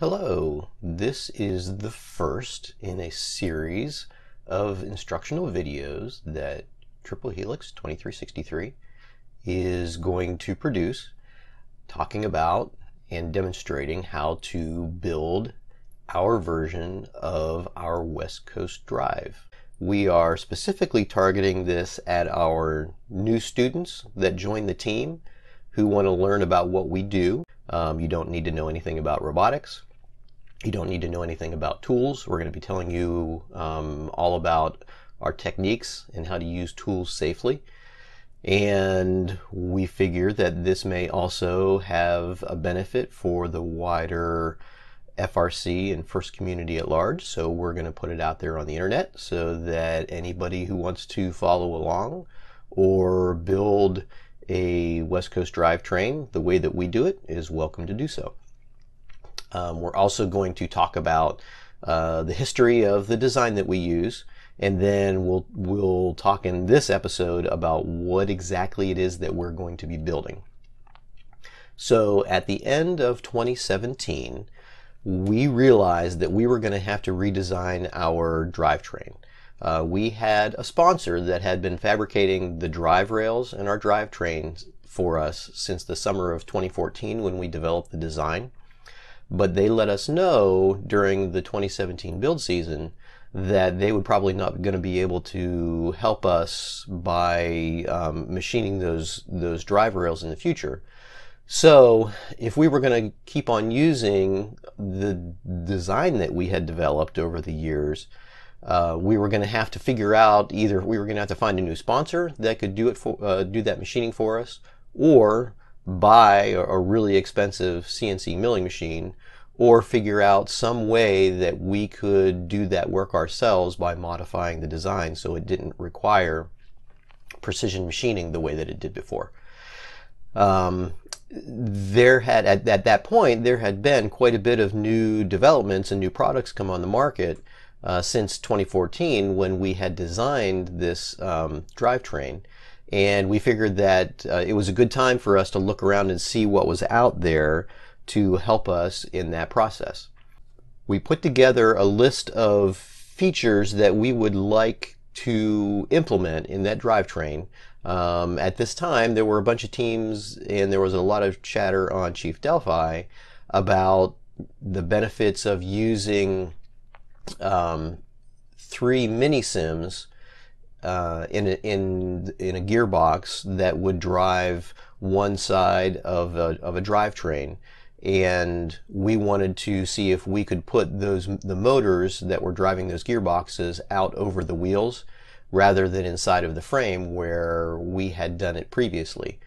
Hello, this is the first in a series of instructional videos that Triple Helix 2363 is going to produce talking about and demonstrating how to build our version of our West Coast Drive. We are specifically targeting this at our new students that join the team who want to learn about what we do. Um, you don't need to know anything about robotics. You don't need to know anything about tools. We're going to be telling you um, all about our techniques and how to use tools safely. And we figure that this may also have a benefit for the wider FRC and FIRST community at large. So we're going to put it out there on the internet so that anybody who wants to follow along or build a West Coast drivetrain the way that we do it is welcome to do so. Um, we're also going to talk about uh, the history of the design that we use, and then we'll we'll talk in this episode about what exactly it is that we're going to be building. So at the end of 2017, we realized that we were going to have to redesign our drivetrain. Uh, we had a sponsor that had been fabricating the drive rails and our drivetrains for us since the summer of 2014 when we developed the design but they let us know during the 2017 build season that they would probably not going to be able to help us by um, machining those those drive rails in the future. So if we were going to keep on using the design that we had developed over the years, uh, we were going to have to figure out either we were going to have to find a new sponsor that could do it for uh, do that machining for us, or buy a really expensive CNC milling machine or figure out some way that we could do that work ourselves by modifying the design so it didn't require precision machining the way that it did before. Um, there had at, at, that point there had been quite a bit of new developments and new products come on the market uh, since 2014 when we had designed this um, drivetrain and we figured that uh, it was a good time for us to look around and see what was out there to help us in that process. We put together a list of features that we would like to implement in that drivetrain. Um, at this time, there were a bunch of teams and there was a lot of chatter on Chief Delphi about the benefits of using um, three mini CIMs uh, in, a, in, in a gearbox that would drive one side of a, of a drivetrain. And we wanted to see if we could put those the motors that were driving those gearboxes out over the wheels rather than inside of the frame where we had done it previously.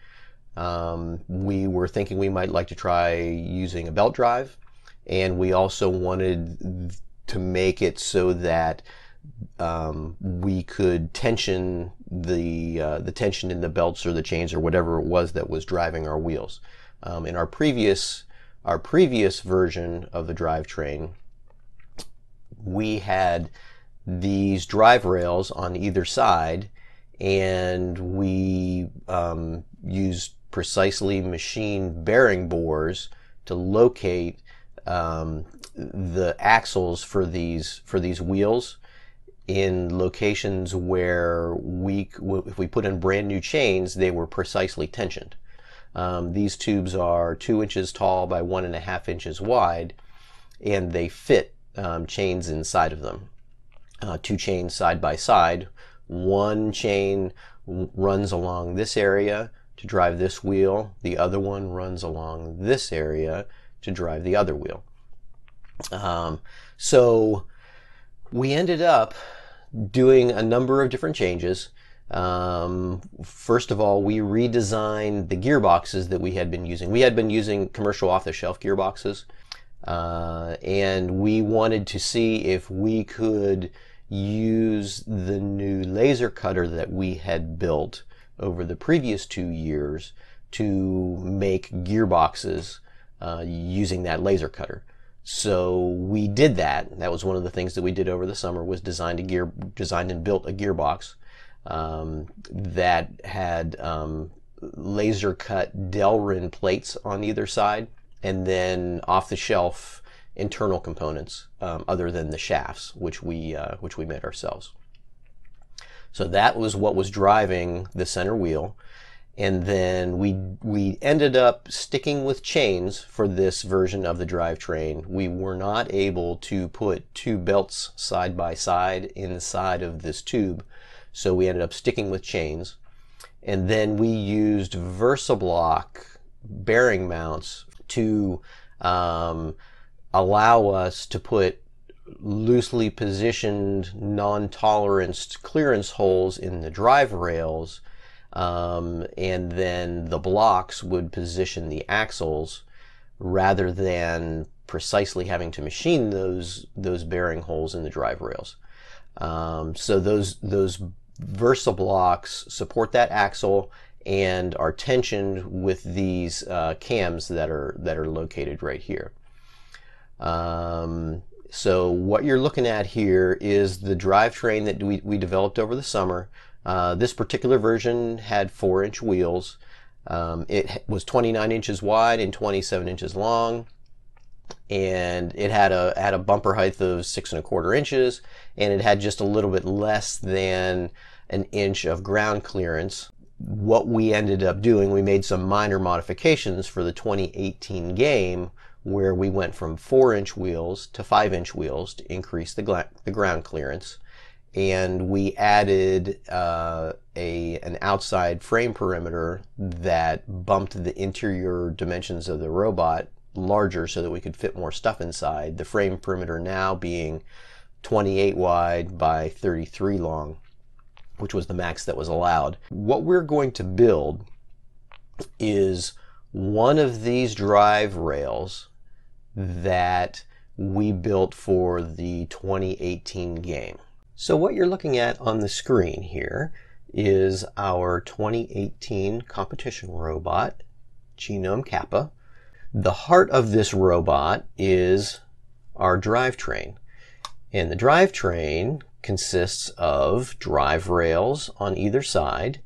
Um, we were thinking we might like to try using a belt drive, and we also wanted to make it so that um, we could tension the uh, the tension in the belts or the chains or whatever it was that was driving our wheels. Um, in our previous our previous version of the drivetrain, we had these drive rails on either side, and we um, used precisely machined bearing bores to locate um, the axles for these for these wheels in locations where we, if we put in brand new chains, they were precisely tensioned. Um, these tubes are two inches tall by one and a half inches wide, and they fit um, chains inside of them. Uh, two chains side by side. One chain runs along this area to drive this wheel. The other one runs along this area to drive the other wheel. Um, so we ended up doing a number of different changes. Um, first of all, we redesigned the gearboxes that we had been using. We had been using commercial off-the-shelf gearboxes, uh, and we wanted to see if we could use the new laser cutter that we had built over the previous two years to make gearboxes uh, using that laser cutter. So we did that. That was one of the things that we did over the summer was designed a gear, designed and built a gearbox um, that had um, laser cut Delrin plates on either side, and then off the shelf internal components um, other than the shafts, which we uh, which we made ourselves. So that was what was driving the center wheel. And then we, we ended up sticking with chains for this version of the drivetrain. We were not able to put two belts side by side inside of this tube. So we ended up sticking with chains. And then we used VersaBlock bearing mounts to um, allow us to put loosely positioned, non-toleranced clearance holes in the drive rails, um, and then the blocks would position the axles rather than precisely having to machine those those bearing holes in the drive rails. Um, so those those Versa blocks support that axle and are tensioned with these uh, cams that are that are located right here. Um, so what you're looking at here is the drivetrain that we, we developed over the summer. Uh, this particular version had four inch wheels. Um, it was 29 inches wide and 27 inches long. And it had a had a bumper height of six and a quarter inches, and it had just a little bit less than an inch of ground clearance. What we ended up doing, we made some minor modifications for the 2018 game where we went from four inch wheels to five inch wheels to increase the, the ground clearance. And we added uh, a an outside frame perimeter that bumped the interior dimensions of the robot larger so that we could fit more stuff inside. The frame perimeter now being 28 wide by 33 long, which was the max that was allowed. What we're going to build is one of these drive rails that we built for the 2018 game. So what you're looking at on the screen here is our 2018 competition robot, Genome Kappa. The heart of this robot is our drivetrain. And the drivetrain consists of drive rails on either side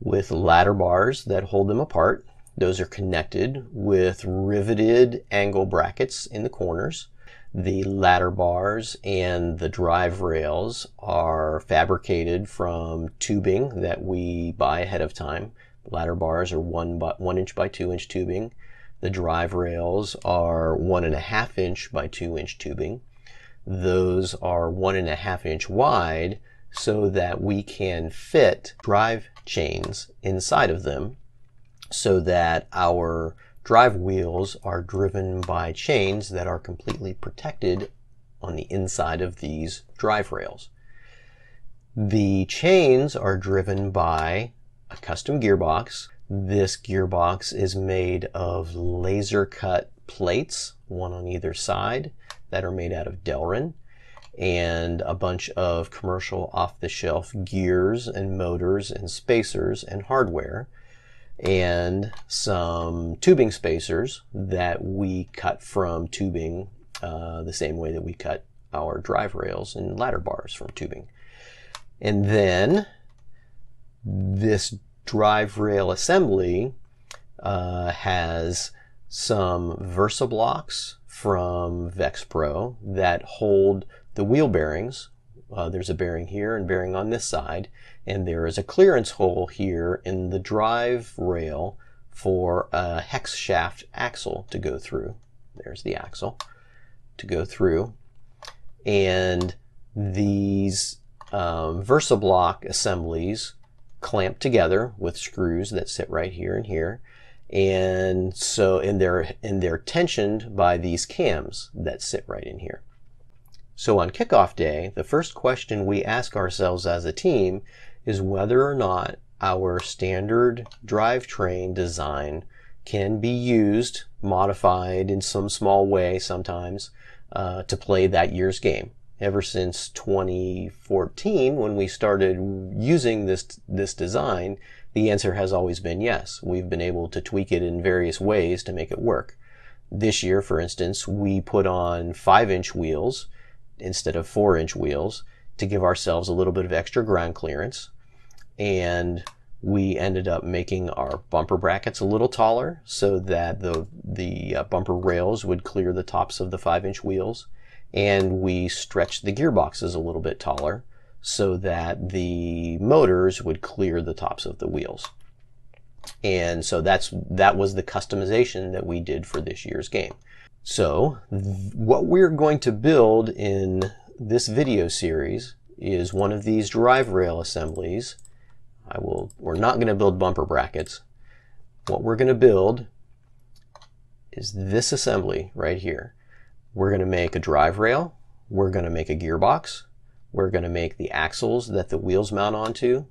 with ladder bars that hold them apart those are connected with riveted angle brackets in the corners. The ladder bars and the drive rails are fabricated from tubing that we buy ahead of time. Ladder bars are one, by, one inch by two inch tubing. The drive rails are one and a half inch by two inch tubing. Those are one and a half inch wide so that we can fit drive chains inside of them so that our drive wheels are driven by chains that are completely protected on the inside of these drive rails. The chains are driven by a custom gearbox. This gearbox is made of laser cut plates, one on either side, that are made out of Delrin, and a bunch of commercial off the shelf gears and motors and spacers and hardware and some tubing spacers that we cut from tubing uh, the same way that we cut our drive rails and ladder bars from tubing. And then this drive rail assembly uh, has some Versa blocks from VexPro that hold the wheel bearings. Uh, there's a bearing here and bearing on this side and there is a clearance hole here in the drive rail for a hex shaft axle to go through. There's the axle to go through. And these um, VersaBlock assemblies clamp together with screws that sit right here and here. And so, and they're, and they're tensioned by these cams that sit right in here. So on kickoff day, the first question we ask ourselves as a team is whether or not our standard drivetrain design can be used, modified in some small way sometimes, uh, to play that year's game. Ever since 2014, when we started using this, this design, the answer has always been yes. We've been able to tweak it in various ways to make it work. This year, for instance, we put on 5 inch wheels instead of 4 inch wheels to give ourselves a little bit of extra ground clearance and we ended up making our bumper brackets a little taller so that the, the uh, bumper rails would clear the tops of the 5-inch wheels. And we stretched the gearboxes a little bit taller so that the motors would clear the tops of the wheels. And so that's that was the customization that we did for this year's game. So what we're going to build in this video series is one of these drive rail assemblies I will, we're not going to build bumper brackets. What we're going to build is this assembly right here. We're going to make a drive rail. We're going to make a gearbox. We're going to make the axles that the wheels mount onto.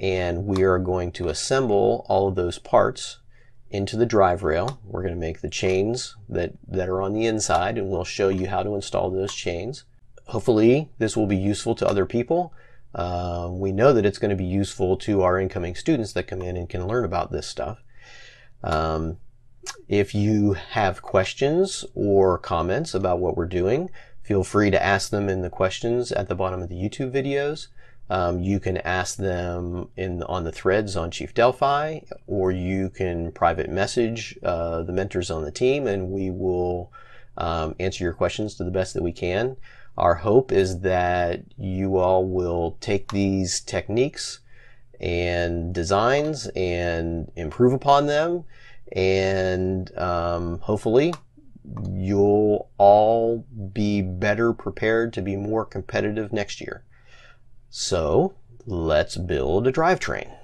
And we are going to assemble all of those parts into the drive rail. We're going to make the chains that, that are on the inside and we'll show you how to install those chains. Hopefully this will be useful to other people uh, we know that it's going to be useful to our incoming students that come in and can learn about this stuff. Um, if you have questions or comments about what we're doing, feel free to ask them in the questions at the bottom of the YouTube videos. Um, you can ask them in on the threads on Chief Delphi, or you can private message uh, the mentors on the team, and we will um, answer your questions to the best that we can. Our hope is that you all will take these techniques and designs and improve upon them and um, hopefully you'll all be better prepared to be more competitive next year. So let's build a drivetrain.